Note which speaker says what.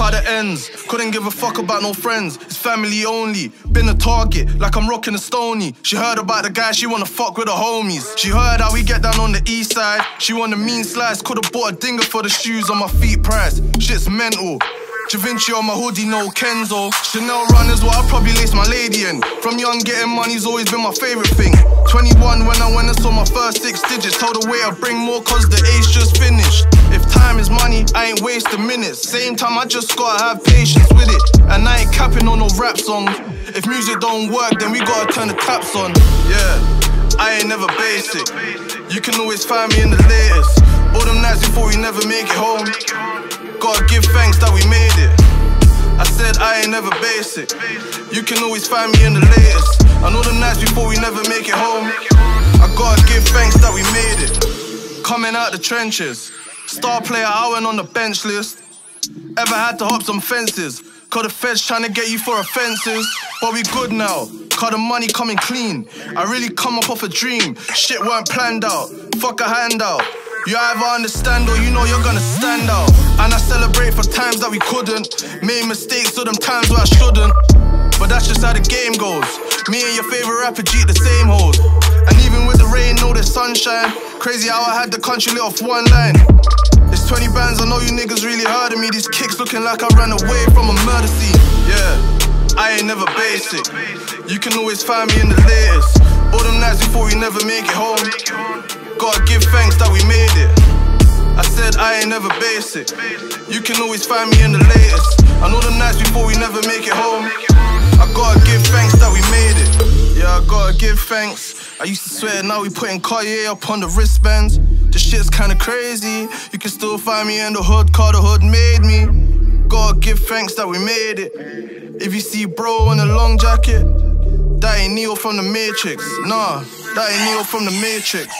Speaker 1: out the ends. Couldn't give a fuck about no friends. It's family only. Been a target, like I'm rocking a stony. She heard about the guy, she wanna fuck with the homies. She heard how we get down on the east side. She want the mean slice. Could've bought a dinger for the shoes on my feet price. Shit's mental. Da Vinci on my hoodie, no Kenzo. Chanel runners, what I probably lace my lady in. From young, getting money's always been my favorite thing. 21 when I went and saw my first six digits. Told the way I bring more cause the age just finished. If time is money, I ain't wasting minutes. Same time, I just gotta have patience with it. And I ain't capping on no rap songs. If music don't work, then we gotta turn the taps on. Yeah, I ain't never basic. You can always find me in the latest. All them nights before we never make it home. Gotta give thanks that we made it. I said I ain't never basic. You can always find me in the latest. I Coming out the trenches. Star player, I went on the bench list. Ever had to hop some fences? Cause the feds trying to get you for offenses. But we good now. Cause the money coming clean. I really come up off a dream. Shit weren't planned out. Fuck a handout. You either understand or you know you're gonna stand out. And I celebrate for times that we couldn't. Made mistakes so them times where I shouldn't. But that's just how the game goes. Me and your favorite rapper cheat the same hoes. Even with the rain, know there's sunshine. Crazy how I had the country lit off one line. It's 20 bands, I know you niggas really heard of me. These kicks looking like I ran away from a murder scene. Yeah, I ain't never basic. You can always find me in the latest. All them nights before we never make it home. Gotta give thanks that we made it. I said I ain't never basic. You can always find me in the latest. I know the nights before we never make it home. I gotta give thanks that we made it. Yeah, I gotta give thanks. I used to swear, now we putting Cartier up on the wristbands. The shit's kinda crazy. You can still find me in the hood, cause the hood made me. Gotta give thanks that we made it. If you see bro in a long jacket, that ain't Neo from the Matrix. Nah, that ain't Neo from the Matrix.